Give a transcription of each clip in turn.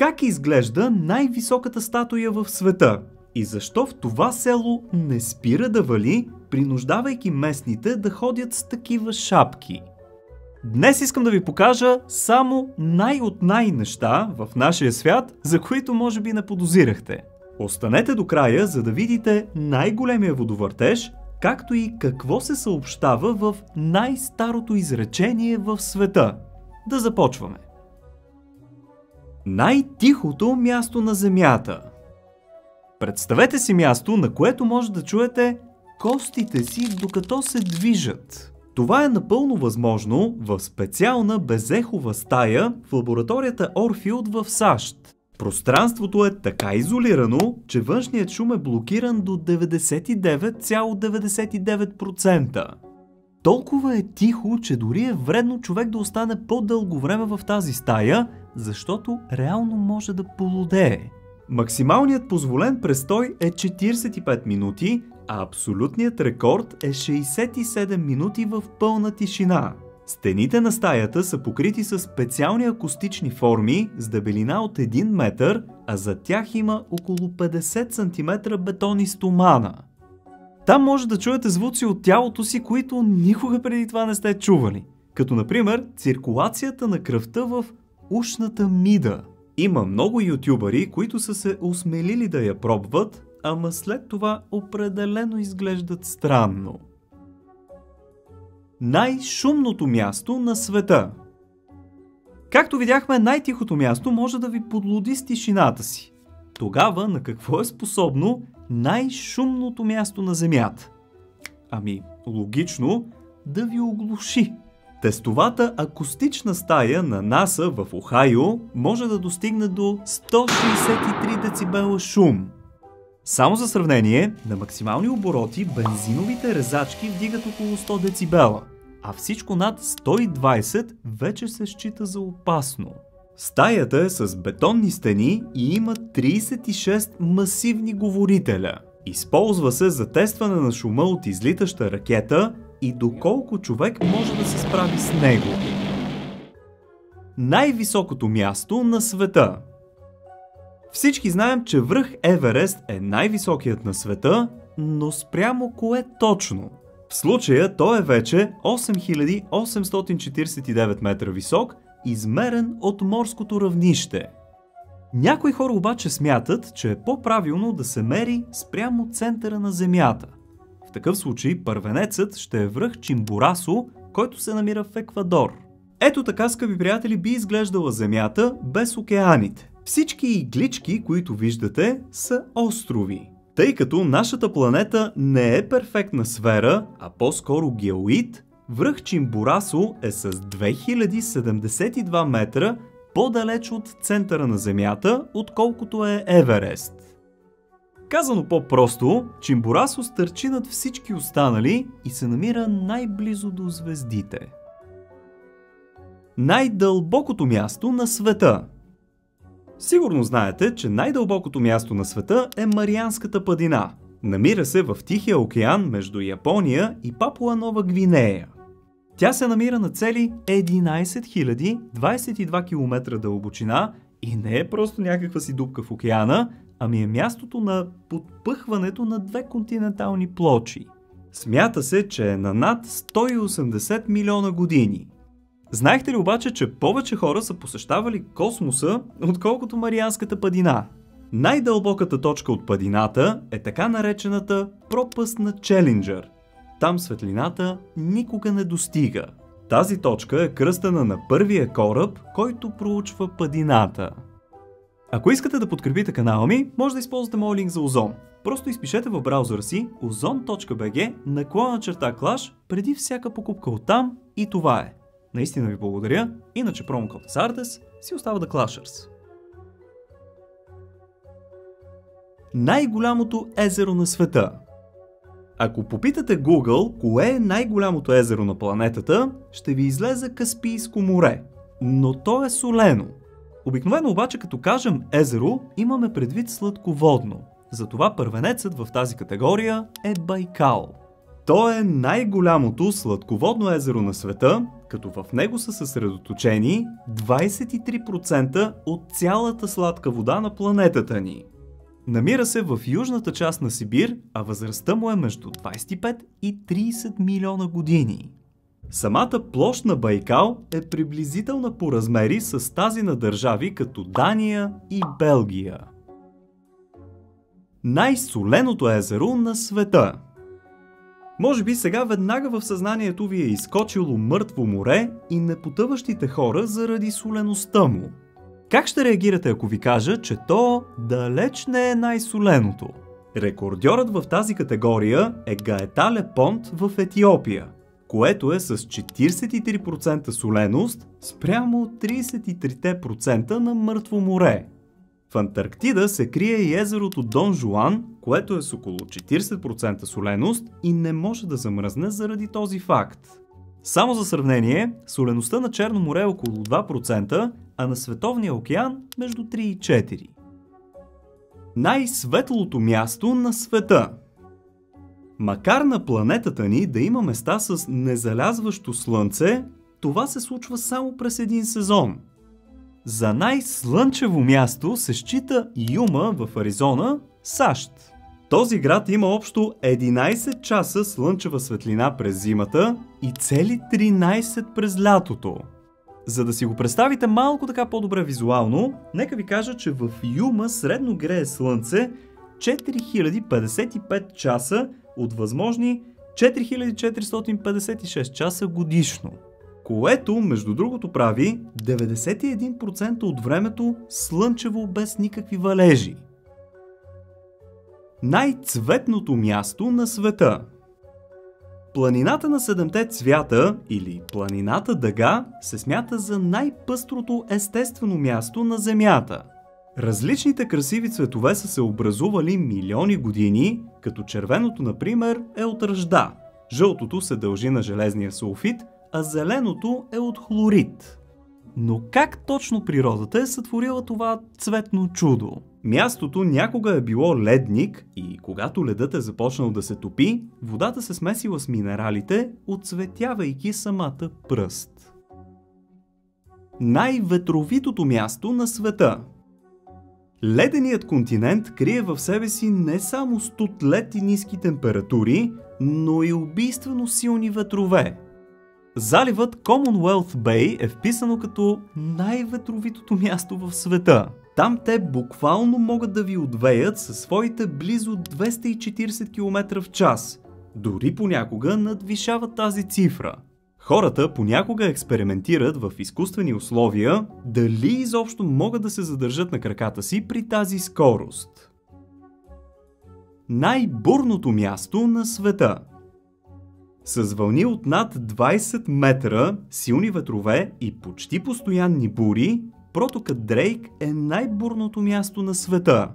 Как изглежда най-високата статуя в света? И защо в това село не спира да вали, принуждавайки местните да ходят с такива шапки? Днес искам да ви покажа само най-от най-неща в нашия свят, за които може би не подозирахте. Останете до края, за да видите най-големия водовъртеж, както и какво се съобщава в най-старото изречение в света. Да започваме. Най-тихото място на Земята. Представете си място, на което може да чуете костите си докато се движат. Това е напълно възможно в специална безехова стая в лабораторията Орфилд в САЩ. Пространството е така изолирано, че външният шум е блокиран до 99,99%. Толкова е тихо, че дори е вредно човек да остане по-дълго време в тази стая, защото реално може да полудее. Максималният позволен престой е 45 минути, а абсолютният рекорд е 67 минути в пълна тишина. Стените на стаята са покрити с специални акустични форми с дебелина от 1 метър, а за тях има около 50 см бетон и стомана. Там може да чуете звуци от тялото си, които никога преди това не сте чували. Като например циркулацията на кръвта в ушната мида. Има много ютубъри, които са се осмелили да я пробват, ама след това определено изглеждат странно. Най-шумното място на света Както видяхме, най-тихото място може да ви подлоди с тишината си. Тогава на какво е способно най-шумното място на Земята? Ами, логично, да ви оглуши. Тестовата акустична стая на НАСА в Охайо може да достигне до 163 децибела шум. Само за сравнение, на максимални обороти бензиновите резачки вдигат около 100 децибела, а всичко над 120 вече се счита за опасно. Стаята е с бетонни стени и има 36 масивни говорителя. Използва се за тестване на шума от излитаща ракета и доколко човек може да се справи с него. Най-високото място на света Всички знаем, че връх Еверест е най-високият на света, но спрямо кое точно? В случая той е вече 8849 метра висок, измерен от морското равнище. Някои хора обаче смятат, че е по-правилно да се мери спрямо центъра на Земята – в такъв случай първенецът ще е връх Чимбурасо, който се намира в Еквадор. Ето така, скъпи приятели, би изглеждала Земята без океаните. Всички иглички, които виждате, са острови. Тъй като нашата планета не е перфектна сфера, а по-скоро геоид, връх Чимбурасо е с 2072 метра по-далеч от центъра на Земята, отколкото е Еверест. Казано по-просто, Чимборасо стърчи над всички останали и се намира най-близо до звездите. Най-дълбокото място на света Сигурно знаете, че най-дълбокото място на света е Марианската падина. Намира се в Тихия океан между Япония и Папуа Нова Гвинея. Тя се намира на цели 11 022 км дълбочина и не е просто някаква си дупка в океана, ами е мястото на подпъхването на две континентални плочи. Смята се, че е на над 180 милиона години. Знаехте ли обаче, че повече хора са посещавали космоса, отколкото Марианската падина? Най-дълбоката точка от падината е така наречената пропаст на Челенджър. Там светлината никога не достига. Тази точка е кръстена на първия кораб, който проучва падината. Ако искате да подкрепите канала ми, може да използвате моят линк за Озон. Просто изпишете в браузъра си ozon.bg наклона черта клаш преди всяка покупка от там и това е. Наистина ви благодаря, иначе промокод Sardes си остава да клашърс. Най-голямото езеро на света Ако попитате Google кое е най-голямото езеро на планетата, ще ви излезе Каспийско море. Но то е солено – Обикновено обаче като кажем езеро, имаме предвид сладководно. Затова първенецът в тази категория е Байкал. То е най-голямото сладководно езеро на света като в него са съсредоточени 23% от цялата сладка вода на планетата ни. Намира се в южната част на Сибир, а възрастта му е между 25 и 30 милиона години. Самата площ на Байкал е приблизителна по размери с тази на държави като Дания и Белгия. Най-соленото езеро на света Може би сега веднага в съзнанието ви е изкочило мъртво море и непотъващите хора заради солеността му. Как ще реагирате, ако ви кажа, че то далеч не е най-соленото? Рекордьорът в тази категория е Гаетале Понт в Етиопия – което е с 43% соленост спрямо 33% на мъртво море. В Антарктида се крие и езерото Дон Жуан, което е с около 40% соленост и не може да замръзне заради този факт. Само за сравнение, солеността на Черно море е около 2%, а на Световния океан между 3 и 4. Най-светлото място на света – Макар на планетата ни да има места с незалязващо слънце, това се случва само през един сезон. За най-слънчево място се счита Юма в Аризона, САЩ. Този град има общо 11 часа слънчева светлина през зимата и цели 13 през лятото. За да си го представите малко така по-добре визуално, нека ви кажа, че в Юма средно грее слънце 4055 часа от възможни 4456 часа годишно. Което, между другото, прави 91% от времето слънчево без никакви валежи. Най-цветното място на света Планината на седемте цвята или планината Дъга се смята за най-пъстрото естествено място на Земята – Различните красиви цветове са се образували милиони години, като червеното, например, е от ръжда, жълтото се дължи на железния сулфит, а зеленото е от хлорид. Но как точно природата е сътворила това цветно чудо? Мястото някога е било ледник и когато ледът е започнал да се топи, водата се смесила с минералите, отцветявайки самата пръст. Най-ветровитото място на света – Леденият континент крие в себе си не само студ лед и ниски температури, но и убийствено силни ветрове. Заливът Commonwealth Bay е вписано като най-ветровитото място в света. Там те буквално могат да ви отвеят със своите близо 240 км в час. Дори понякога надвишават тази цифра – Хората понякога експериментират в изкуствени условия дали изобщо могат да се задържат на краката си при тази скорост. Най-бурното място на света с вълни от над 20 метра, силни ветрове и почти постоянни бури, протокът Дрейк е най-бурното място на света.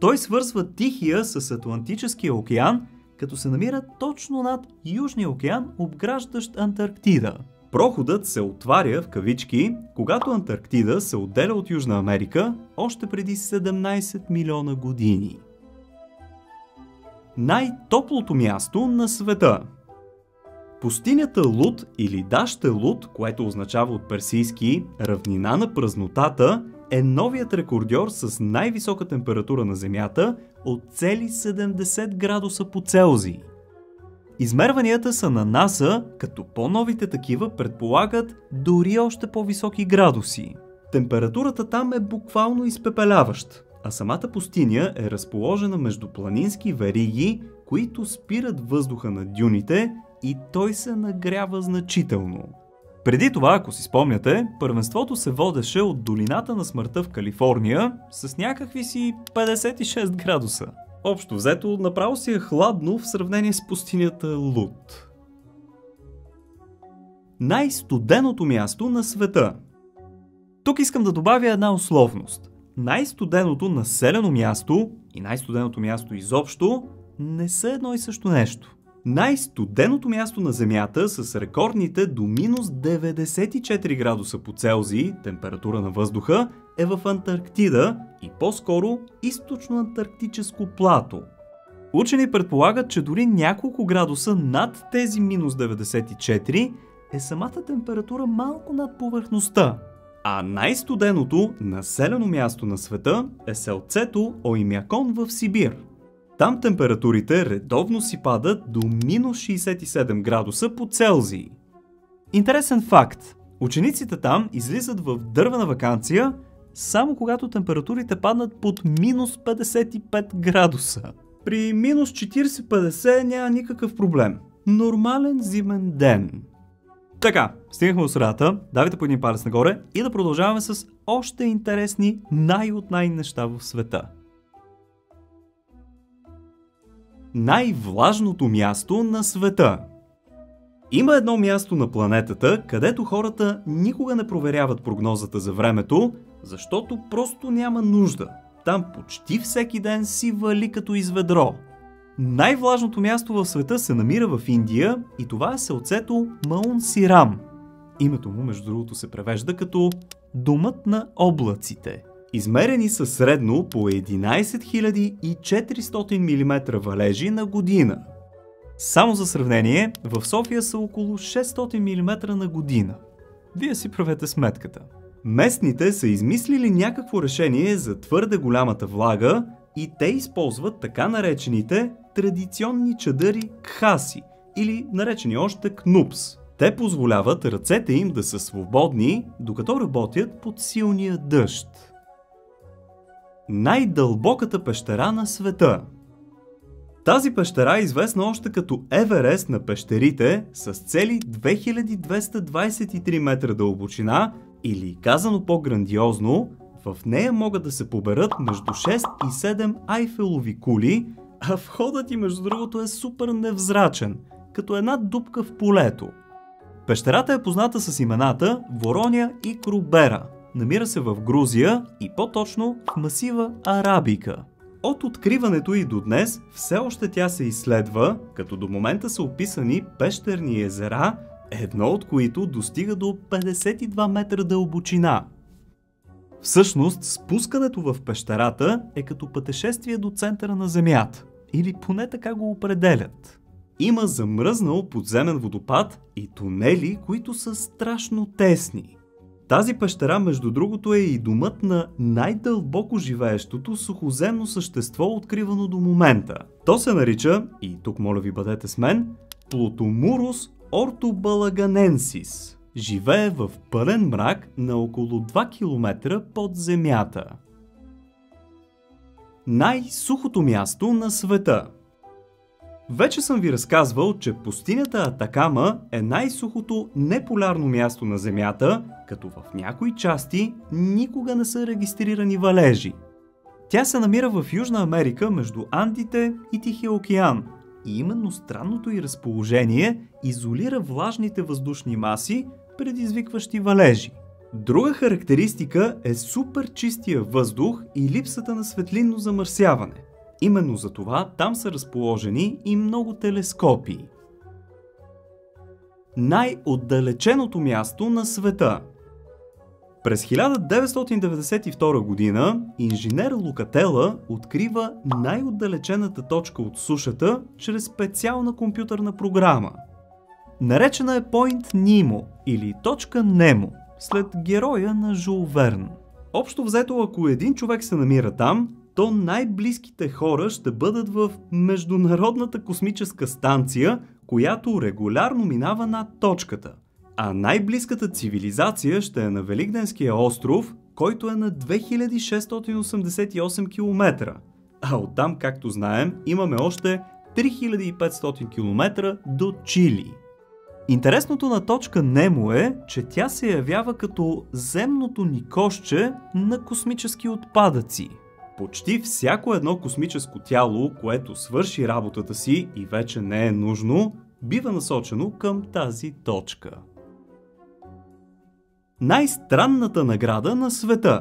Той свързва Тихия с Атлантическия океан като се намира точно над Южния океан, обграждащ Антарктида. Проходът се отваря в кавички, когато Антарктида се отделя от Южна Америка още преди 17 милиона години. Най-топлото място на света Пустинята Луд или Даща Луд, което означава от персийски равнина на празнотата, е новият рекордьор с най-висока температура на Земята от цели 70 градуса по Целзий. Измерванията са на НАСА, като по-новите такива предполагат дори още по-високи градуси. Температурата там е буквално изпепеляваща, а самата пустиня е разположена между планински вериги, които спират въздуха на дюните и той се нагрява значително. Преди това, ако си спомняте, първенството се водеше от долината на смъртта в Калифорния с някакви си 56 градуса. Общо взето, направо си е хладно в сравнение с пустинята Лут. Най-студеното място на света Тук искам да добавя една условност. Най-студеното населено място и най-студеното място изобщо не са едно и също нещо. Най-студеното място на Земята с рекордните до минус 94 градуса по Целзий температура на въздуха е в Антарктида и по-скоро източно-антарктическо плато. Учени предполагат, че дори няколко градуса над тези минус 94 е самата температура малко над повърхността. А най-студеното населено място на света е селцето Оймякон в Сибир. Там температурите редовно си падат до минус 67 градуса по Целзий. Интересен факт. Учениците там излизат в дървена вакансия само когато температурите паднат под минус 55 градуса. При минус 40-50 няма никакъв проблем. Нормален зимен ден. Така, стигнахме до средата, давайте по един палец нагоре и да продължаваме с още интересни най-от най-неща в света. Най-влажното място на света – има едно място на планетата, където хората никога не проверяват прогнозата за времето, защото просто няма нужда. Там почти всеки ден си вали като изведро. Най-влажното място в света се намира в Индия и това е селцето Маун Сирам. Името му, между другото, се превежда като Домът на облаците. Измерени са средно по 11 400 мм валежи на година – само за сравнение, в София са около 600 мм на година. Вие си правете сметката. Местните са измислили някакво решение за твърде голямата влага и те използват така наречените традиционни чадъри кхаси или наречени още кнупс. Те позволяват ръцете им да са свободни, докато работят под силния дъжд. Най-дълбоката пещера на света – тази пещера е известна още като Еверест на пещерите с цели 2223 метра дълбочина или казано по-грандиозно, в нея могат да се поберат между 6 и 7 айфелови кули, а входът и между другото е супер невзрачен, като една дупка в полето. Пещерата е позната с имената Вороня и Крубера. Намира се в Грузия и по-точно в масива Арабика. От откриването и до днес все още тя се изследва, като до момента са описани пещерни езера, едно от които достига до 52 метра дълбочина. Всъщност, спускането в пещерата е като пътешествие до центъра на Земята, или поне така го определят. Има замръзнал подземен водопад и тунели, които са страшно тесни. Тази пещера, между другото, е и домът на най-дълбоко живеещото сухоземно същество, откривано до момента. То се нарича, и тук моля ви бъдете с мен, Плутомурус ортобалаганенсис. Живее в пълен мрак на около 2 км под земята. Най-сухото място на света – вече съм ви разказвал, че пустинята Атакама е най-сухото неполярно място на Земята, като в някои части никога не са регистрирани валежи. Тя се намира в Южна Америка между Андите и Тихия океан и именно странното й разположение изолира влажните въздушни маси, предизвикващи валежи. Друга характеристика е супер чистия въздух и липсата на светлинно замърсяване. Именно за това там са разположени и много телескопи. Най-отдалеченото място на света през 1992 година инженер Лукатела открива най-отдалечената точка от сушата чрез специална компютърна програма. Наречена е Point Nemo или точка Немо, след героя на Жул Верн. Общо взето, ако един човек се намира там, то най-близките хора ще бъдат в Международната космическа станция, която регулярно минава над точката. А най-близката цивилизация ще е на Великденския остров, който е на 2688 км. А оттам, както знаем, имаме още 3500 км до Чили. Интересното на точка Немо е, че тя се явява като земното ни кошче на космически отпадъци – почти всяко едно космическо тяло, което свърши работата си и вече не е нужно, бива насочено към тази точка. Най-странната награда на света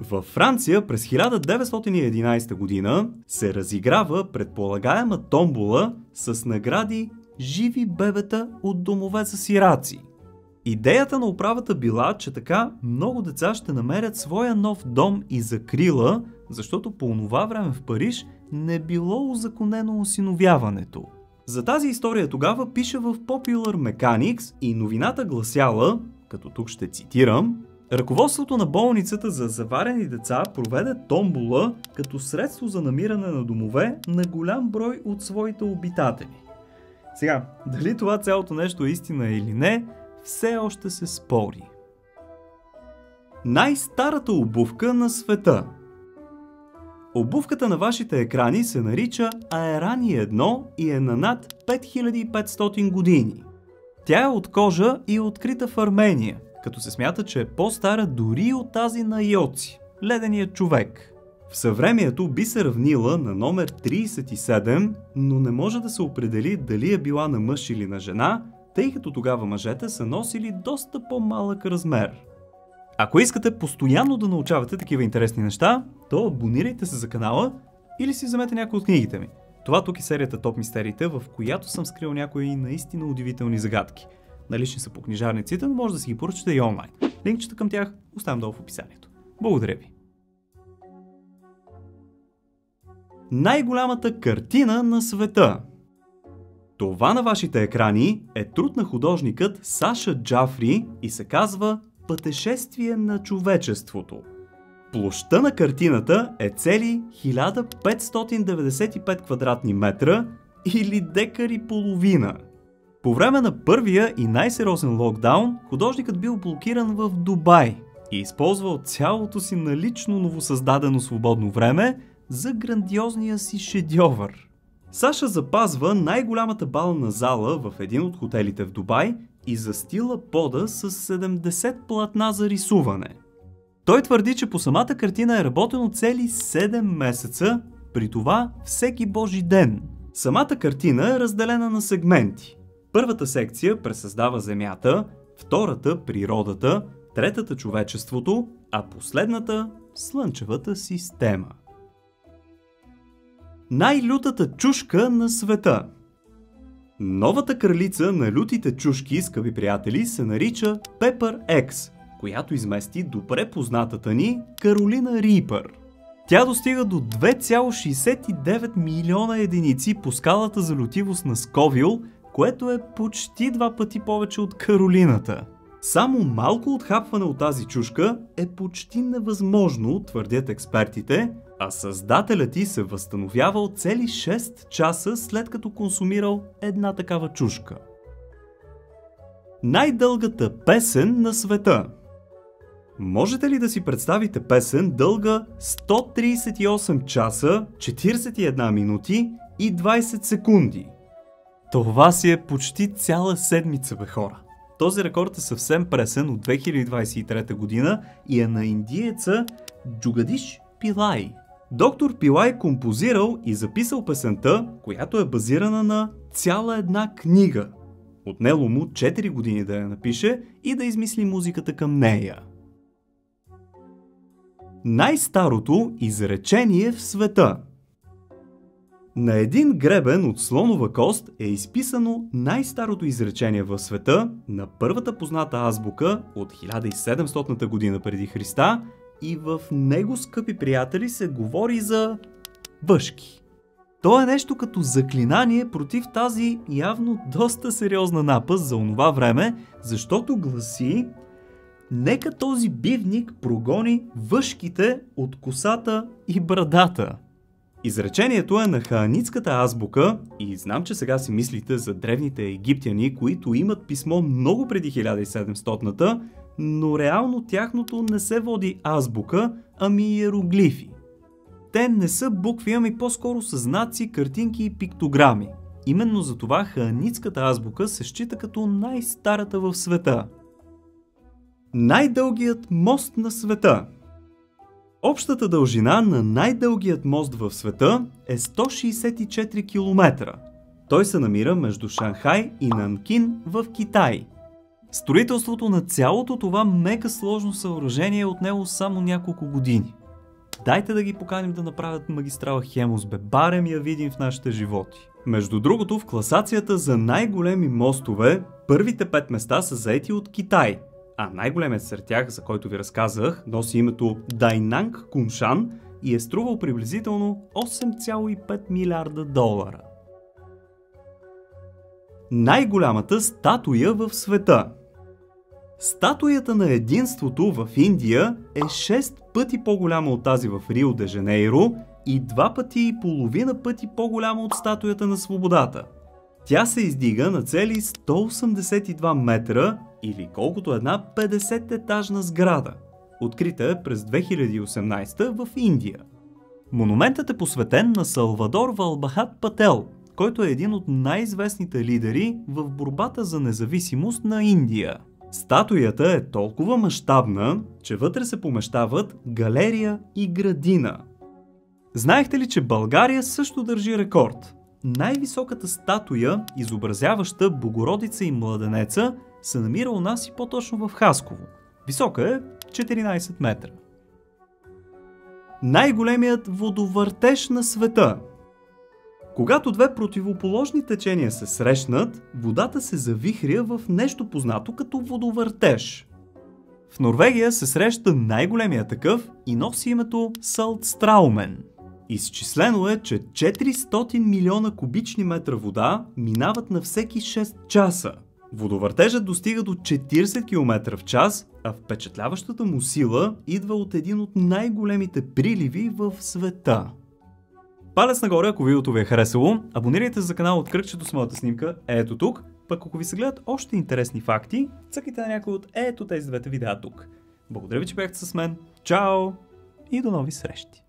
във Франция през 1911 година се разиграва предполагаема томбола с награди живи бебета от домове за сираци. Идеята на управата била, че така много деца ще намерят своя нов дом и закрила, защото по това време в Париж не било узаконено осиновяването. За тази история тогава пише в Popular Mechanics и новината гласяла, като тук ще цитирам, Ръководството на болницата за заварени деца проведе томбола като средство за намиране на домове на голям брой от своите обитатели. Сега, дали това цялото нещо е истина или не, все още се спори. Най-старата обувка на света Обувката на вашите екрани се нарича Аерани 1 и е на над 5500 години. Тя е от кожа и е открита в Армения, като се смята, че е по-стара дори от тази на Йоци, леденият човек. В съвремието би се равнила на номер 37, но не може да се определи дали е била на мъж или на жена, тъй като тогава мъжете са носили доста по-малък размер. Ако искате постоянно да научавате такива интересни неща, то абонирайте се за канала или си вземете някои от книгите ми. Това тук е серията Топ Мистериите, в която съм скрил някои наистина удивителни загадки. Налични са по книжарниците, но може да си ги поръчате и онлайн. Линкчета към тях оставям долу в описанието. Благодаря ви! Най-голямата картина на света Това на вашите екрани е труд на художникът Саша Джафри и се казва Пътешествие на човечеството. Площта на картината е цели 1595 квадратни метра или декар и половина. По време на първия и най-сериозен локдаун, художникът бил блокиран в Дубай и използвал цялото си налично новосъздадено свободно време за грандиозния си шедьовър. Саша запазва най-голямата бална зала в един от хотелите в Дубай и застила пода с 70 платна за рисуване. Той твърди, че по самата картина е работено цели 7 месеца, при това всеки божи ден. Самата картина е разделена на сегменти. Първата секция пресъздава Земята, втората – природата, третата – човечеството, а последната – Слънчевата система. Най-лютата чушка на света Новата кралица на лютите чушки, скъпи приятели, се нарича Pepper X, която измести добре познатата ни Каролина Рипър. Тя достига до 2,69 милиона единици по скалата за лютивост на Сковил, което е почти два пъти повече от Каролината. Само малко отхапване от тази чушка е почти невъзможно, твърдят експертите, а създателят ти се възстановявал цели 6 часа след като консумирал една такава чушка. Най-дългата песен на света Можете ли да си представите песен дълга 138 часа, 41 минути и 20 секунди? Това си е почти цяла седмица, бе хора. Този рекорд е съвсем пресен от 2023 година и е на индиеца Джугадиш Пилай. Доктор Пилай композирал и записал песента, която е базирана на цяла една книга. Отнело му 4 години да я напише и да измисли музиката към нея. Най-старото изречение в света На един гребен от слонова кост е изписано най-старото изречение в света на първата позната азбука от 1700 година преди Христа и в него, скъпи приятели, се говори за въшки. То е нещо като заклинание против тази явно доста сериозна напаст за онова време, защото гласи Нека този бивник прогони въшките от косата и брадата. Изречението е на хаанитската азбука и знам, че сега си мислите за древните египтяни, които имат писмо много преди 1700-та, но реално тяхното не се води азбука, ами иероглифи. Те не са букви, ами по-скоро са знаци, картинки и пиктограми. Именно за това хаанитската азбука се счита като най-старата в света. Най-дългият мост на света Общата дължина на най-дългият мост в света е 164 км. Той се намира между Шанхай и Нанкин в Китай – Строителството на цялото това мега сложно съоръжение е отнело само няколко години. Дайте да ги поканим да направят магистрала Хемус, бе, барем я видим в нашите животи. Между другото, в класацията за най-големи мостове, първите пет места са заети от Китай, а най-големият сред тях, за който ви разказах, носи името Дайнанг Куншан и е струвал приблизително 8,5 милиарда долара. най-голямата статуя в света. Статуята на единството в Индия е 6 пъти по-голяма от тази в Рио де Жанейро и 2 пъти и половина пъти по-голяма от статуята на свободата. Тя се издига на цели 182 метра или колкото една 50-етажна сграда. Открита е през 2018 в Индия. Монументът е посветен на Салвадор Валбахат Пател, който е един от най-известните лидери в борбата за независимост на Индия. Статуята е толкова мащабна, че вътре се помещават галерия и градина. Знаехте ли, че България също държи рекорд? Най-високата статуя, изобразяваща Богородица и Младенеца, се намира у нас и по-точно в Хасково. Висока е 14 метра. Най-големият водовъртеж на света. Когато две противоположни течения се срещнат, водата се завихря в нещо познато като водовъртеж. В Норвегия се среща най-големия такъв и носи името Салтстраумен. Изчислено е, че 400 милиона кубични метра вода минават на всеки 6 часа. Водовъртежът достига до 40 км в час, а впечатляващата му сила идва от един от най-големите приливи в света. Палец нагоре, ако видеото ви е харесало, абонирайте се за канала от кръгчето с моята снимка, ето тук, пък ако ви се гледат още интересни факти, цъкайте на някой от ето тези двете видеа тук. Благодаря ви, че бяхте с мен, чао и до нови срещи!